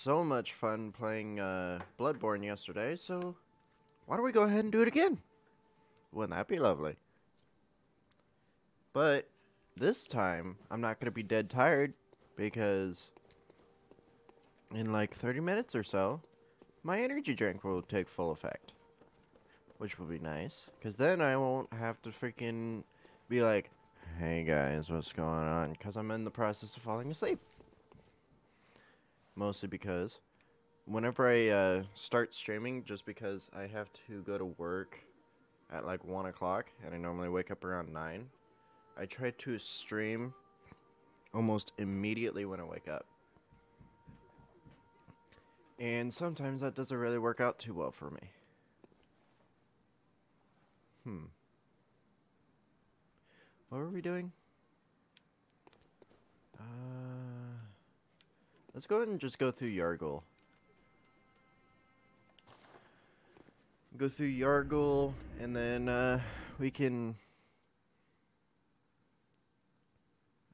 so much fun playing uh, Bloodborne yesterday, so why don't we go ahead and do it again? Wouldn't that be lovely? But this time, I'm not going to be dead tired because in like 30 minutes or so, my energy drink will take full effect. Which will be nice, because then I won't have to freaking be like, hey guys, what's going on? Because I'm in the process of falling asleep. Mostly because whenever I uh, start streaming, just because I have to go to work at like 1 o'clock, and I normally wake up around 9, I try to stream almost immediately when I wake up. And sometimes that doesn't really work out too well for me. Hmm. What were we doing? Uh, let's go ahead and just go through Yargle. Go through Yargle, and then uh, we can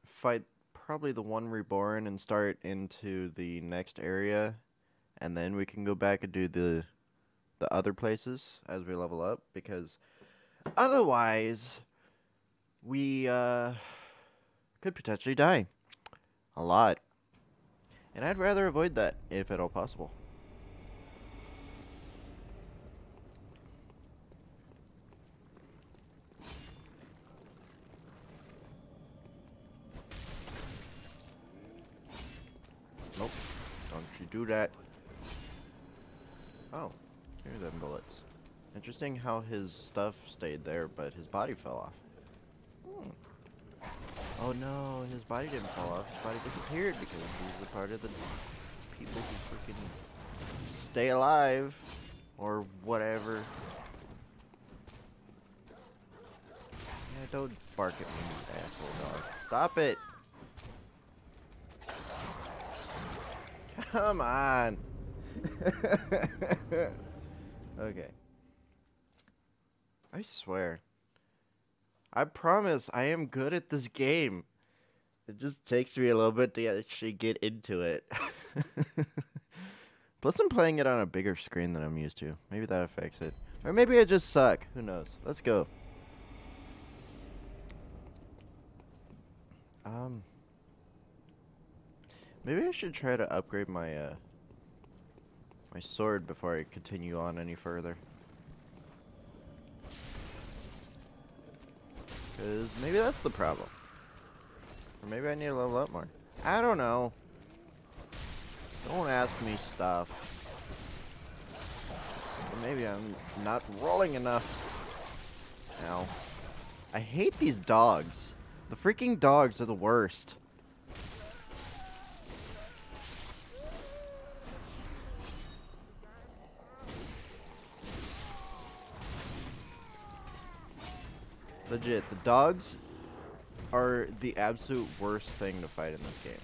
fight probably the one reborn and start into the next area, and then we can go back and do the the other places as we level up because otherwise we uh, could potentially die a lot, and I'd rather avoid that if at all possible. Nope. Don't you do that. Oh, here are them bullets. Interesting how his stuff stayed there, but his body fell off. Oh no, his body didn't fall off. His body disappeared because he's a part of the people who freaking stay alive or whatever. Yeah, don't bark at me, asshole dog. Stop it! Come on. okay. I swear. I promise I am good at this game. It just takes me a little bit to actually get into it. Plus, I'm playing it on a bigger screen than I'm used to. Maybe that affects it. Or maybe I just suck. Who knows? Let's go. Um. Maybe I should try to upgrade my uh my sword before I continue on any further. Cause maybe that's the problem. Or maybe I need to level up more. I don't know. Don't ask me stuff. Or maybe I'm not rolling enough. Now, I hate these dogs. The freaking dogs are the worst. Legit, the dogs are the absolute worst thing to fight in this game.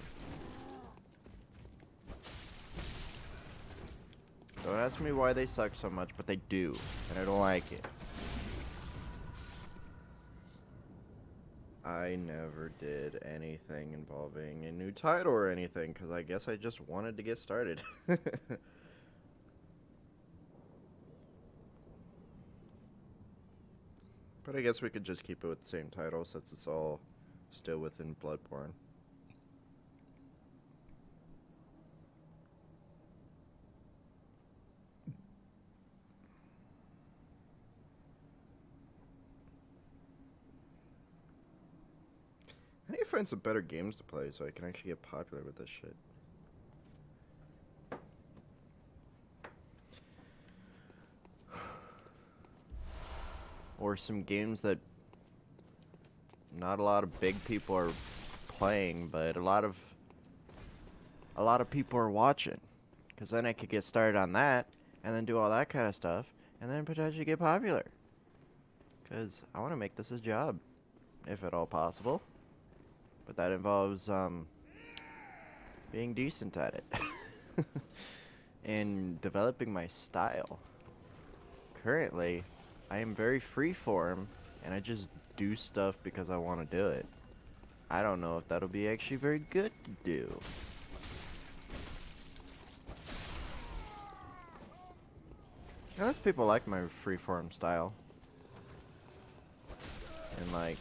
Don't ask me why they suck so much, but they do, and I don't like it. I never did anything involving a new title or anything, because I guess I just wanted to get started. But I guess we could just keep it with the same title since it's all still within Bloodborne. I need to find some better games to play so I can actually get popular with this shit. Or some games that not a lot of big people are playing, but a lot of a lot of people are watching. Cause then I could get started on that and then do all that kind of stuff and then potentially get popular. Cause I want to make this a job, if at all possible. But that involves um, being decent at it and developing my style. Currently, I am very freeform, and I just do stuff because I want to do it. I don't know if that'll be actually very good to do. Most people like my freeform style. And like,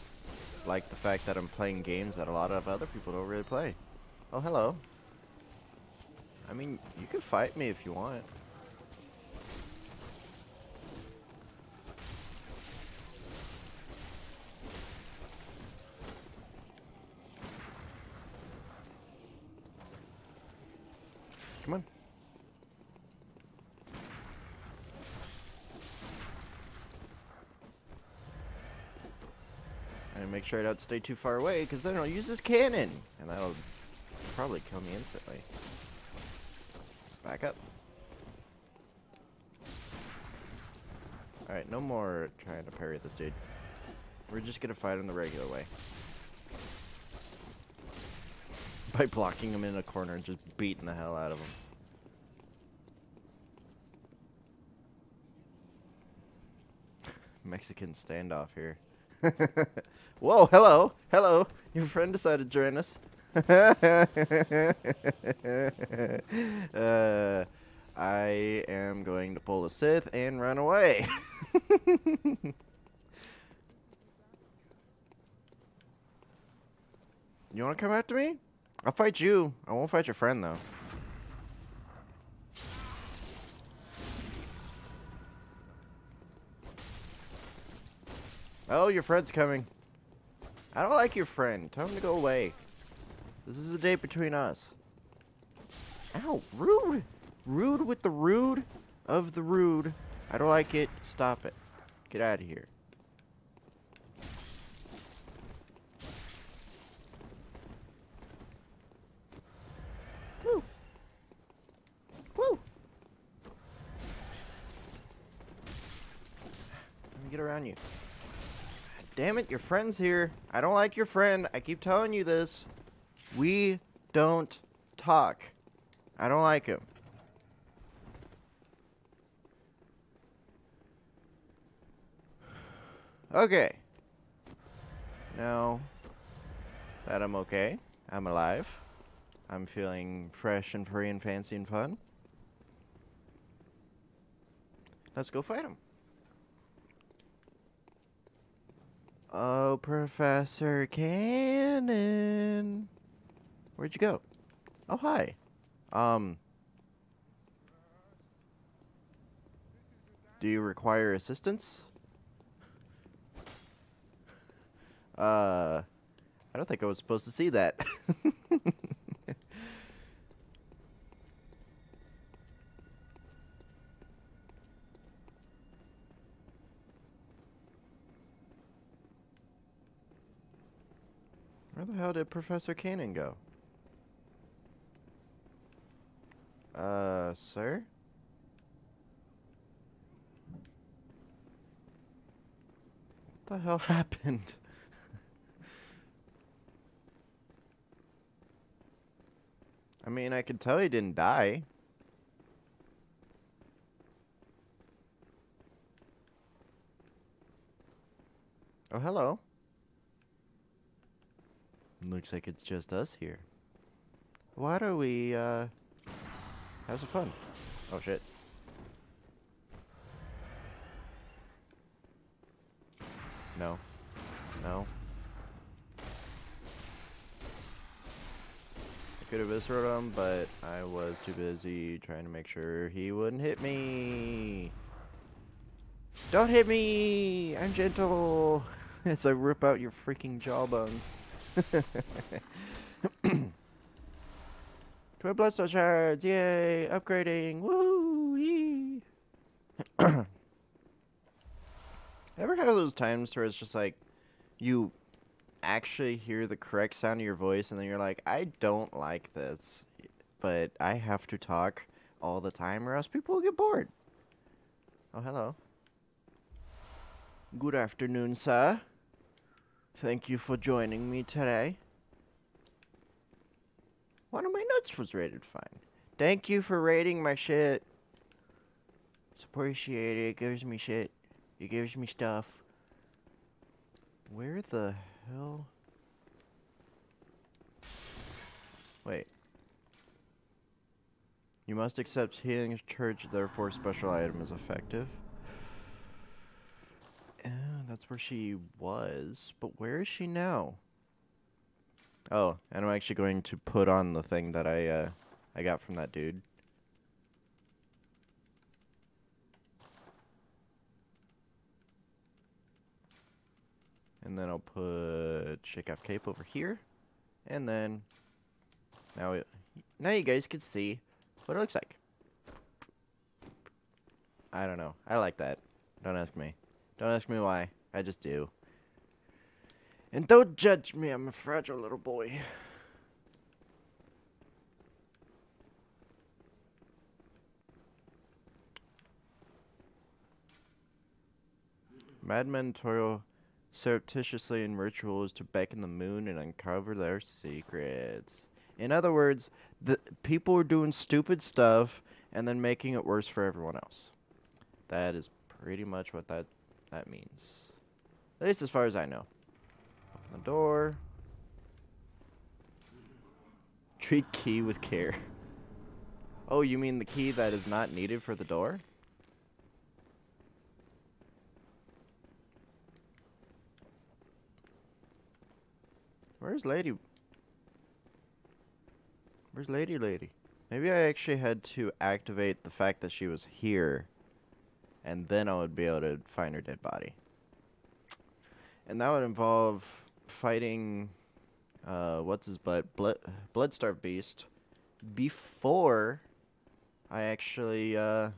like the fact that I'm playing games that a lot of other people don't really play. Oh, hello. I mean, you can fight me if you want. Come on. And make sure I don't stay too far away, because then I'll use this cannon. And that'll probably kill me instantly. Back up. Alright, no more trying to parry this dude. We're just gonna fight him the regular way. By blocking him in a corner and just beating the hell out of him. Mexican standoff here. Whoa, hello, hello. Your friend decided to join us. uh, I am going to pull a Sith and run away. you want to come after me? I'll fight you. I won't fight your friend, though. Oh, your friend's coming. I don't like your friend. Tell him to go away. This is a date between us. Ow, rude. Rude with the rude of the rude. I don't like it. Stop it. Get out of here. Woo. Woo. Let me get around you. Damn it, your friend's here. I don't like your friend. I keep telling you this. We don't talk. I don't like him. Okay. Now that I'm okay, I'm alive. I'm feeling fresh and free and fancy and fun. Let's go fight him. Oh, Professor Cannon. Where'd you go? Oh, hi. Um. Do you require assistance? Uh, I don't think I was supposed to see that. Where the hell did Professor Cannon go? Uh, sir? What the hell happened? I mean, I can tell he didn't die. Oh, hello. Looks like it's just us here. Why don't we, uh, have some fun? Oh, shit. No. No. I could have viscered him, but I was too busy trying to make sure he wouldn't hit me. Don't hit me! I'm gentle! As I rip out your freaking jawbones. Twin bloodstone shards, yay! Upgrading, woohoo! Ever have those times where it's just like you actually hear the correct sound of your voice and then you're like, I don't like this, but I have to talk all the time or else people will get bored. Oh, hello. Good afternoon, sir. Thank you for joining me today. One of my notes was rated fine. Thank you for rating my shit. It's appreciated. It gives me shit. It gives me stuff. Where the hell? Wait. You must accept healing church, therefore special item is effective. That's where she was, but where is she now? Oh, and I'm actually going to put on the thing that I uh, I got from that dude. And then I'll put Shake Off Cape over here. And then now, now you guys can see what it looks like. I don't know. I like that. Don't ask me. Don't ask me why. I just do. And don't judge me. I'm a fragile little boy. Madmen toil surreptitiously in rituals to beckon the moon and uncover their secrets. In other words, the people are doing stupid stuff and then making it worse for everyone else. That is pretty much what that that means. At least as far as I know. Open the door. Treat key with care. Oh, you mean the key that is not needed for the door? Where's Lady? Where's Lady Lady? Maybe I actually had to activate the fact that she was here. And then I would be able to find her dead body. And that would involve fighting, uh, what's his butt? Blood, Bloodstarved Beast. Before I actually, uh,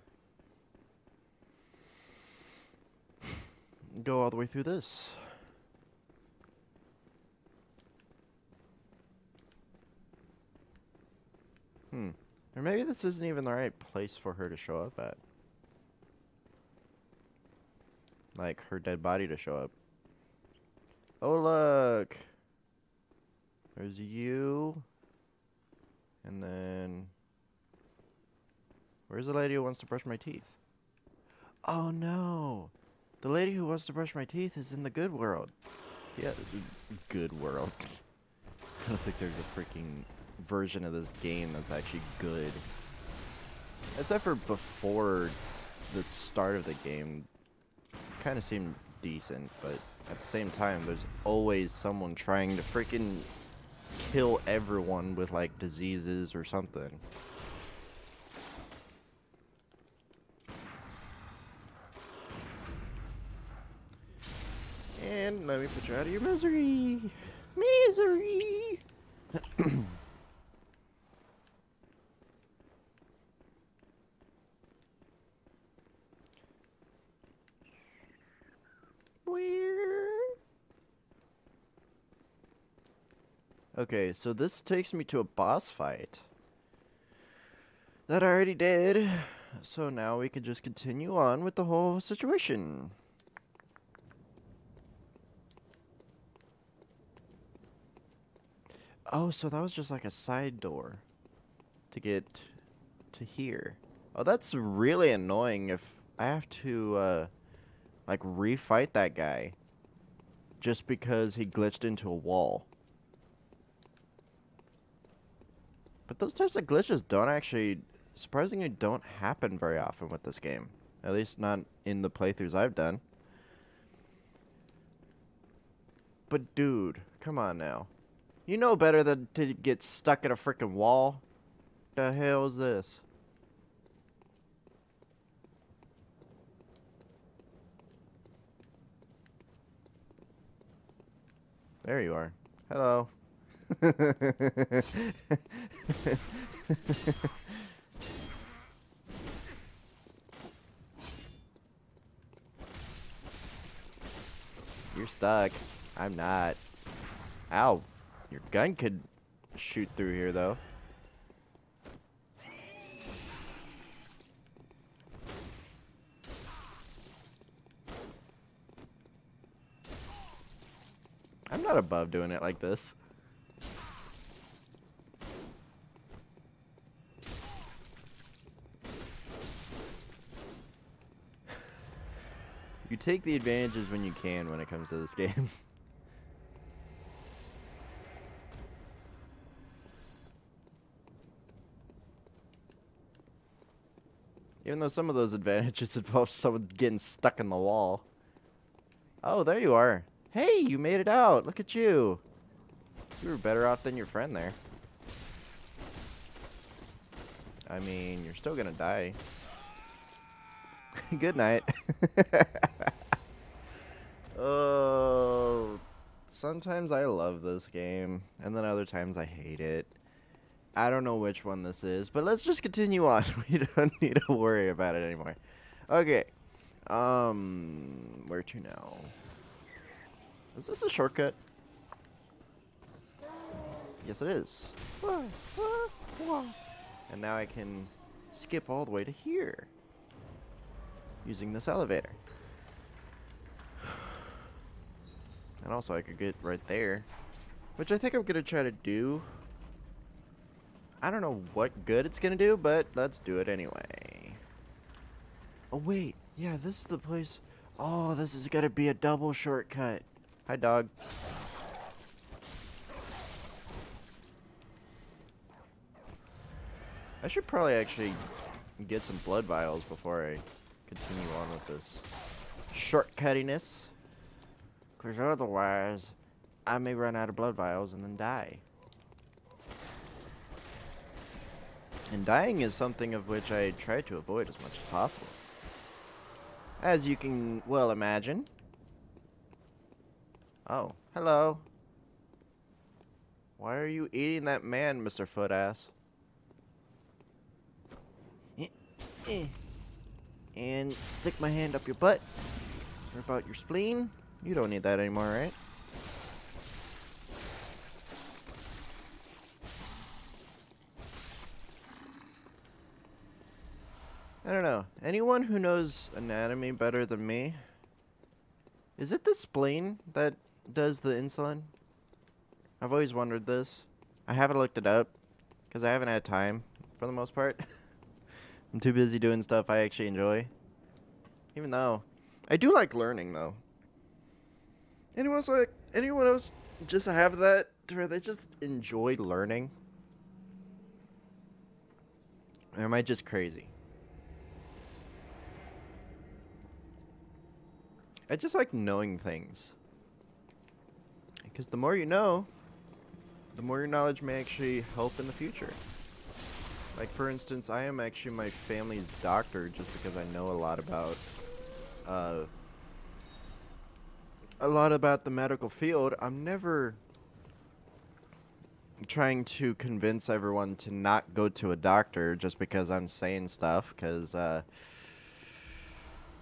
go all the way through this. Hmm. Or maybe this isn't even the right place for her to show up at. Like, her dead body to show up. Oh, look! There's you. And then... Where's the lady who wants to brush my teeth? Oh, no! The lady who wants to brush my teeth is in the good world. Yeah, good world. I don't think there's a freaking version of this game that's actually good. Except for before the start of the game, kind of seemed decent, but at the same time, there's always someone trying to freaking kill everyone with like diseases or something. And let me put you out of your misery. Misery! Okay, so this takes me to a boss fight. That I already did. So now we can just continue on with the whole situation. Oh, so that was just like a side door to get to here. Oh, that's really annoying if I have to, uh, like, refight that guy just because he glitched into a wall. But those types of glitches don't actually, surprisingly, don't happen very often with this game. At least not in the playthroughs I've done. But dude, come on now. You know better than to get stuck in a freaking wall. The hell is this? There you are. Hello. You're stuck. I'm not. Ow. Your gun could shoot through here, though. I'm not above doing it like this. You take the advantages when you can when it comes to this game. Even though some of those advantages involve someone getting stuck in the wall. Oh, there you are. Hey, you made it out. Look at you. You were better off than your friend there. I mean, you're still gonna die. Good night. Oh, sometimes I love this game, and then other times I hate it. I don't know which one this is, but let's just continue on. We don't need to worry about it anymore. Okay. Um, where to now? Is this a shortcut? Yes, it is. And now I can skip all the way to here using this elevator. And also I could get right there, which I think I'm going to try to do. I don't know what good it's going to do, but let's do it anyway. Oh, wait. Yeah, this is the place. Oh, this is going to be a double shortcut. Hi, dog. I should probably actually get some blood vials before I continue on with this shortcuttiness. Because otherwise, I may run out of blood vials and then die. And dying is something of which I try to avoid as much as possible. As you can well imagine. Oh, hello. Why are you eating that man, Mr. Footass? Eh. And stick my hand up your butt. Rip out your spleen. You don't need that anymore, right? I don't know. Anyone who knows anatomy better than me? Is it the spleen that does the insulin? I've always wondered this. I haven't looked it up because I haven't had time for the most part. I'm too busy doing stuff I actually enjoy. Even though I do like learning though. Anyone else like anyone else just have that where they just enjoy learning? Or am I just crazy? I just like knowing things. Because the more you know, the more your knowledge may actually help in the future. Like, for instance, I am actually my family's doctor just because I know a lot about, uh, a lot about the medical field. I'm never trying to convince everyone to not go to a doctor just because I'm saying stuff, because, uh,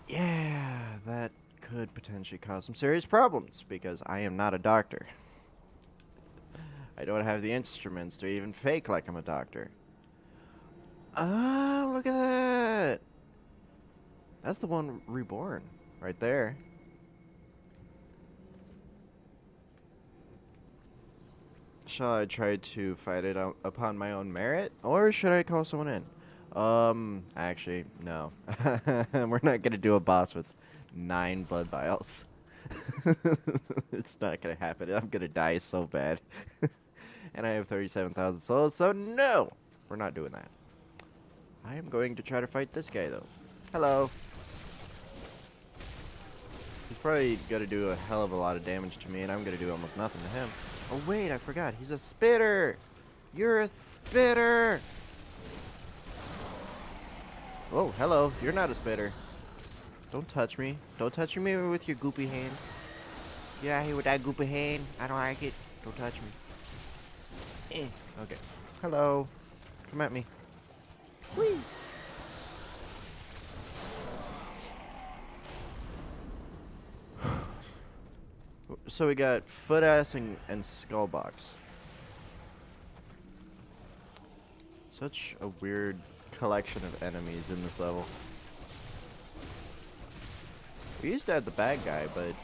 yeah, that could potentially cause some serious problems because I am not a doctor. I don't have the instruments to even fake like I'm a doctor. Oh, look at that. That's the one reborn right there. Shall I try to fight it upon my own merit? Or should I call someone in? Um, actually, no. We're not to do a boss with nine blood vials. it's not to happen. I'm to die so bad. and I have 37,000 souls, so no! We're not doing that. I am going to try to fight this guy, though. Hello. He's probably to do a hell of a lot of damage to me, and I'm to do almost nothing to him. Oh, wait, I forgot. He's a spitter! You're a spitter! Oh, hello. You're not a spitter. Don't touch me. Don't touch me with your goopy hand. Get out here with that goopy hand. I don't like it. Don't touch me. Eh. Okay. Hello. Come at me. Whee! So we got foot ass and, and skull box. Such a weird collection of enemies in this level. We used to have the bad guy, but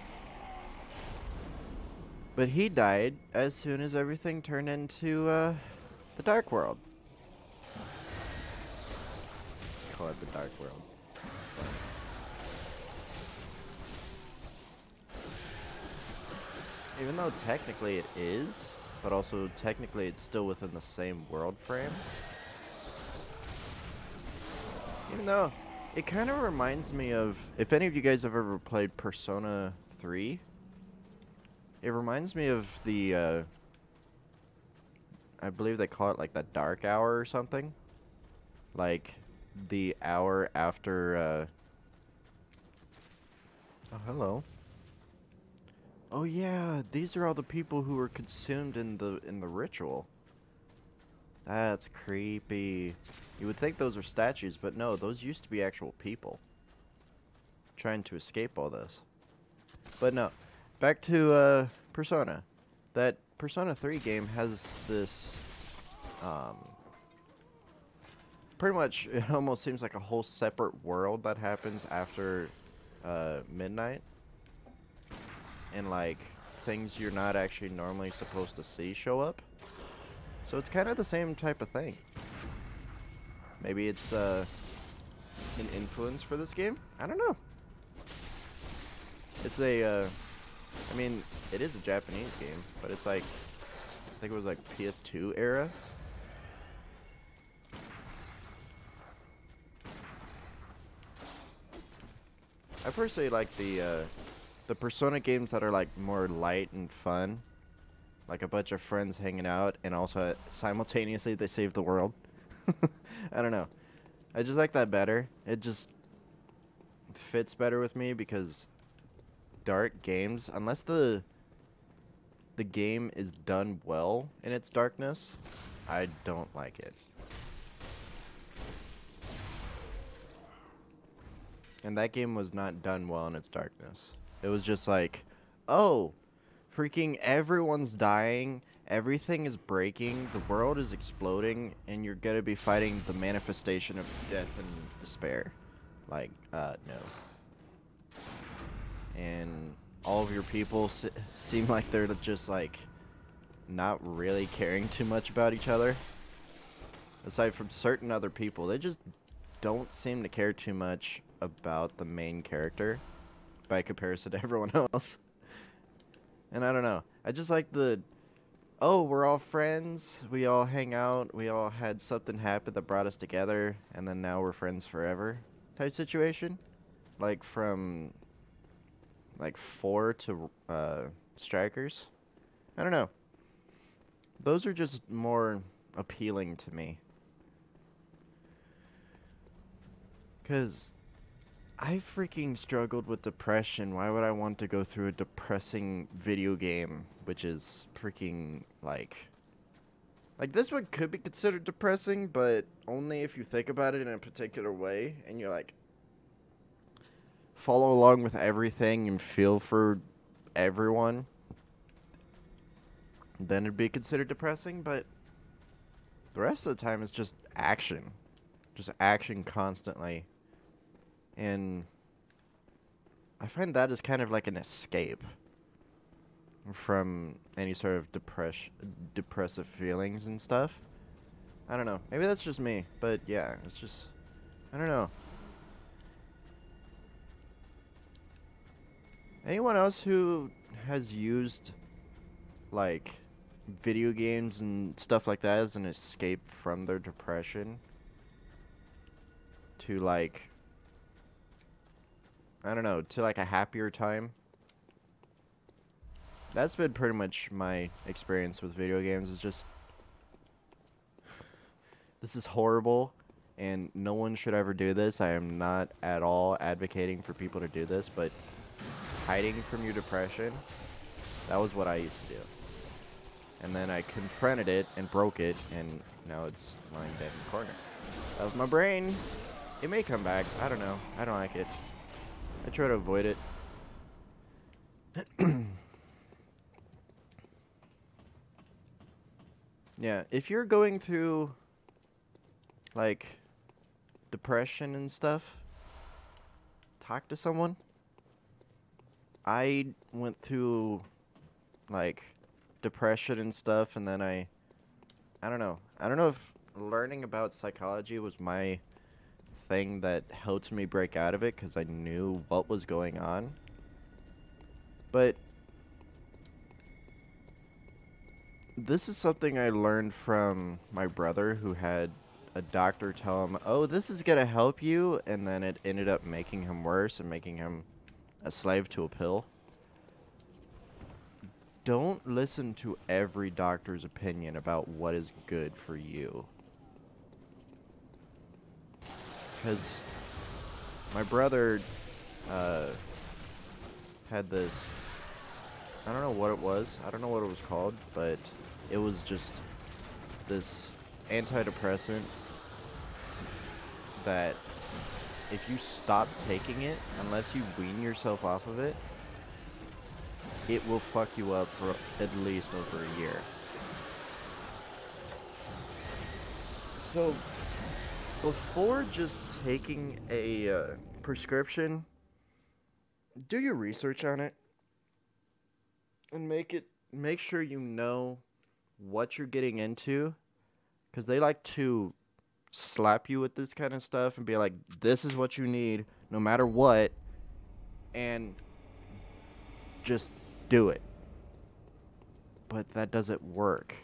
but he died as soon as everything turned into uh, the Dark World. call it the Dark World. Even though technically it is, but also technically it's still within the same world frame. Even though It kind of reminds me of if any of you guys have ever played Persona 3. It reminds me of the uh, I believe they call it like the dark hour or something. Like the hour after uh Oh, hello. Oh yeah, these are all the people who were consumed in the in the ritual. That's creepy. You would think those are statues, but no, those used to be actual people. Trying to escape all this. But no, back to uh, Persona. That Persona 3 game has this, um, pretty much, it almost seems like a whole separate world that happens after uh, midnight. And like, things you're not actually normally supposed to see show up. So it's kind of the same type of thing. Maybe it's uh, an influence for this game? I don't know. It's a, uh, I mean, it is a Japanese game, but it's like, I think it was like PS2 era. I personally like the, uh, the Persona games that are like more light and fun like a bunch of friends hanging out, and also simultaneously they save the world. I don't know. I just like that better. It just fits better with me because dark games, unless the the game is done well in its darkness, I don't like it. And that game was not done well in its darkness. It was just like, oh, freaking everyone's dying, everything is breaking, the world is exploding, and you're gonna be fighting the manifestation of death and despair. Like, uh, no. And all of your people se seem like they're just like not really caring too much about each other. Aside from certain other people, they just don't seem to care too much about the main character by comparison to everyone else. And I don't know. I just like the, oh, we're all friends. We all hang out. We all had something happen that brought us together. And then now we're friends forever type situation. Like from, like four to uh, strikers. I don't know. Those are just more appealing to me. Because I freaking struggled with depression. Why would I want to go through a depressing video game, which is freaking like like this one could be considered depressing, but only if you think about it in a particular way and you're like follow along with everything and feel for everyone. Then it'd be considered depressing, but the rest of the time it's just action. Just action constantly. And I find that is kind of like an escape from any sort of depress depressive feelings and stuff. I don't know. Maybe that's just me, but yeah, it's just I don't know. Anyone else who has used like video games and stuff like that as an escape from their depression to like I don't know, to like a happier time. That's been pretty much my experience with video games is just this is horrible and no one should ever do this. I am not at all advocating for people to do this, but hiding from your depression, that was what I used to do. And then I confronted it and broke it, and now it's lying dead in the corner. of my brain. It may come back. I don't know. I don't like it. I try to avoid it. yeah, if you're going through like depression and stuff, talk to someone. I went through like depression and stuff and then I I don't know. I don't know if learning about psychology was my thing that helped me break out of it because I knew what was going on. But this is something I learned from my brother who had a doctor tell him, "Oh, this is gonna help you," and then it ended up making him worse and making him a slave to a pill. Don't listen to every doctor's opinion about what is good for you. Because my brother uh, had this. I don't know what it was. I don't know what it was called, but it was just this antidepressant that if you stop taking it, unless you wean yourself off of it, it will fuck you up for at least over a year. So, before just taking a uh, prescription, do your research on it and make it make sure you know what you're getting into because they like to slap you with this kind of stuff and be like this is what you need no matter what and just do it. But that doesn't work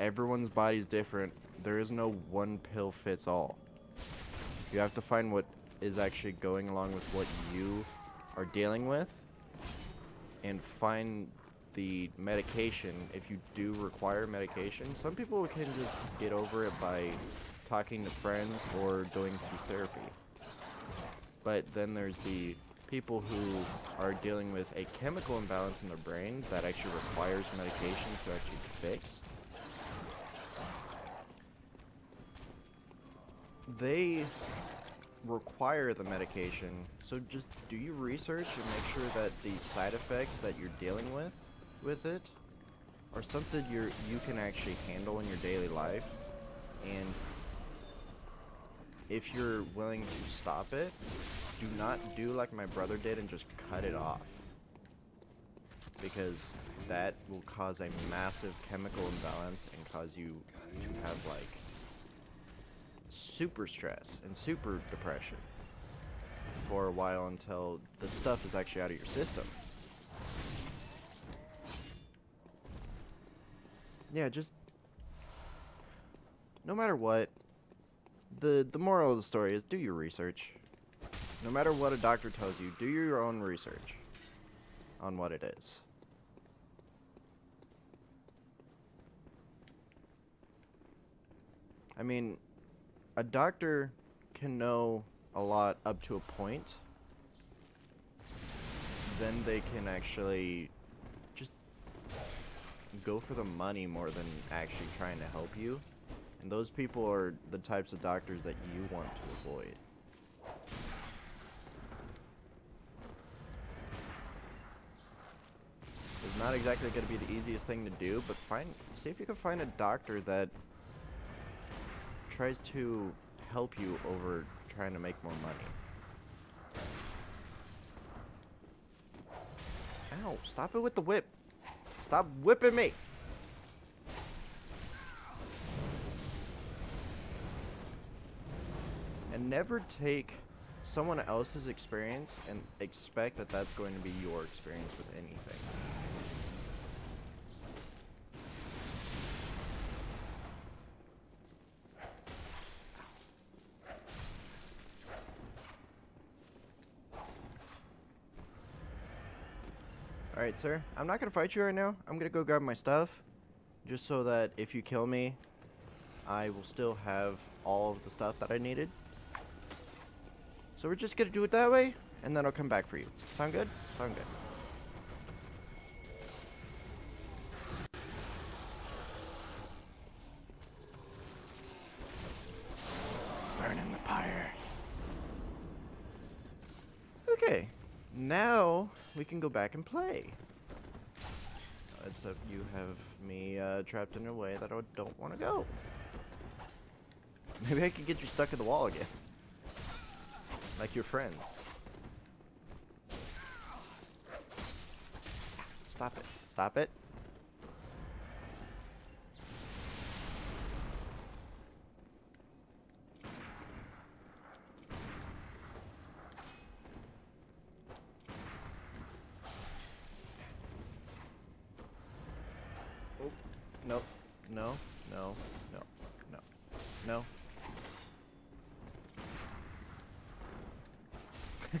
everyone's body's different there is no one pill fits all you have to find what is actually going along with what you are dealing with and find the medication if you do require medication. Some people can just get over it by talking to friends or going through therapy. But then there's the people who are dealing with a chemical imbalance in their brain that actually requires medication to actually fix. They require the medication, so just do your research and make sure that the side effects that you're dealing with with it are something you're you can actually handle in your daily life. And if you're willing to stop it do not do like my brother did and just cut it off. Because that will cause a massive chemical imbalance and cause you to have like super stress and super depression for a while until the stuff is actually out of your system yeah, just no matter what, the the moral of the story is do your research. No matter what a doctor tells you, do your own research on what it is. I mean, a doctor can know a lot up to a point. Then they can actually just go for the money more than actually trying to help you. And those people are the types of doctors that you want to avoid. It's not exactly going to be the easiest thing to do, but find see if you can find a doctor that tries to help you over trying to make more money. Ow, stop it with the whip. Stop whipping me. And never take someone else's experience and expect that that's going to be your experience with anything. Alright, sir. I'm not gonna fight you right now. I'm gonna go grab my stuff. Just so that if you kill me, I will still have all of the stuff that I needed. So we're just gonna do it that way, and then I'll come back for you. Sound good? Sound good. Burning the pyre. Okay. Now, we can go back and play. Except you have me uh, trapped in a way that I don't want to go. Maybe I could get you stuck in the wall again. Like your friends. Stop it. Stop it. Nope. No. No. No. No.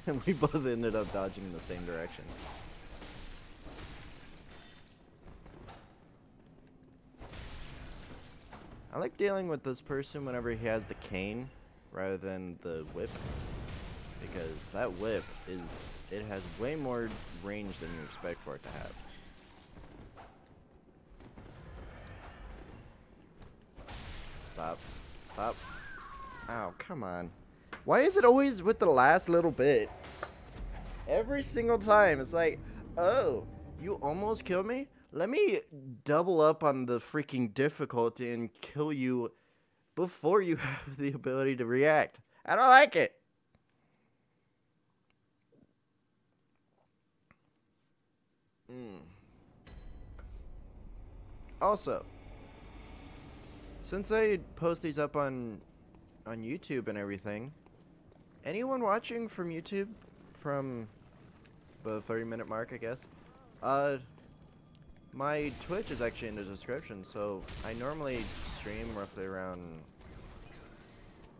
No. we both ended up dodging in the same direction. I like dealing with this person whenever he has the cane rather than the whip. Because that whip is, it has way more range than you expect for it to have. Stop. Stop. Ow, come on. Why is it always with the last little bit? Every single time. It's like, oh, you almost killed me? Let me double up on the freaking difficulty and kill you before you have the ability to react. I don't like it. Mm. Also, since I post these up on on YouTube and everything, anyone watching from YouTube from the 30 minute mark, I guess, uh, my Twitch is actually in the description, so I normally stream roughly around.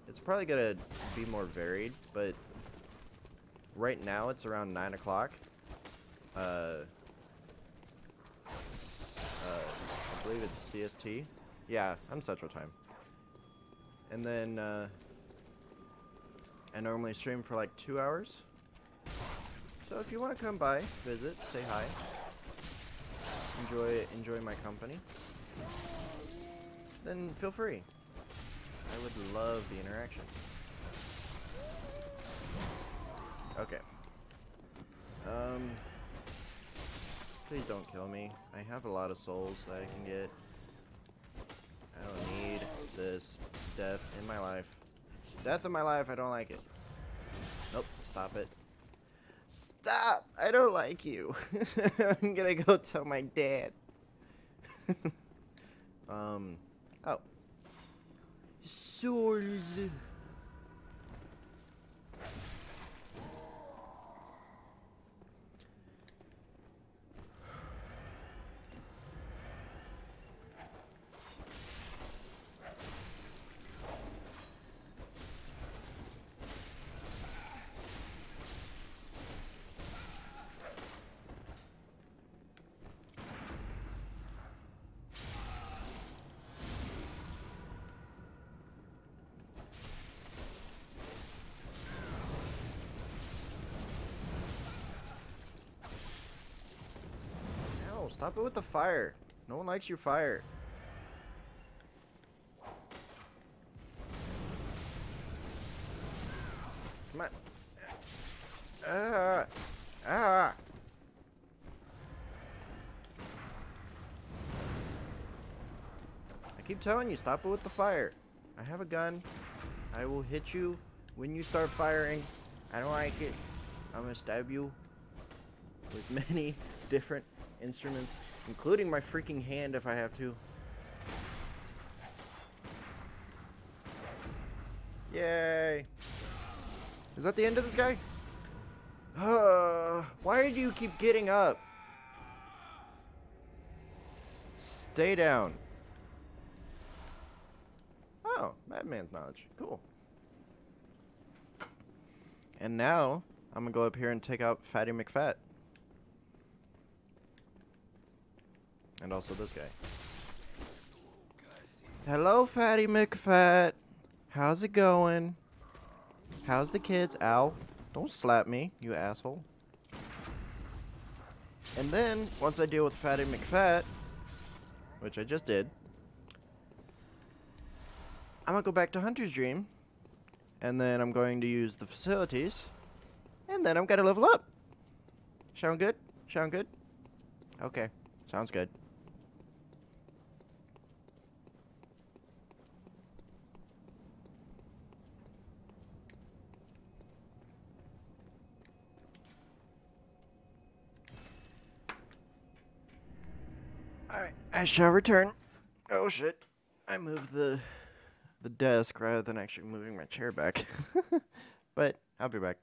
It's probably gonna be more varied, but right now it's around 9 o'clock. Uh, uh, I believe it's CST. Yeah, I'm Central Time. And then, uh, I normally stream for like two hours. So if you want to come by, visit, say hi enjoy enjoy my company, then feel free. I would love the interaction. Okay. Um. Please don't kill me. I have a lot of souls that I can get. I don't need this death in my life. Death in my life, I don't like it. Nope, stop it. Stop! I don't like you. I'm gonna go tell my dad. um. Oh. Swords. Stop it with the fire. No one likes your fire. Come on. Ah. Ah. I keep telling you, stop it with the fire. I have a gun. I will hit you when you start firing. I don't like it. I'm gonna stab you with many different instruments, including my freaking hand if I have to. Yay! Is that the end of this guy? Uh, why do you keep getting up? Stay down. Oh, Madman's knowledge. Cool. And now, I'm gonna go up here and take out Fatty McFat. And also this guy. Hello, Fatty McFat. How's it going? How's the kids? Ow. Don't slap me, you asshole. And then, once I deal with Fatty McFat, which I just did, I'm gonna go back to Hunter's Dream, and then I'm going to use the facilities, and then I'm gonna level up. Sound good? Sound good? Okay, sounds good. Alright, I shall return. Oh shit. I moved the the desk rather than actually moving my chair back. but I'll be back.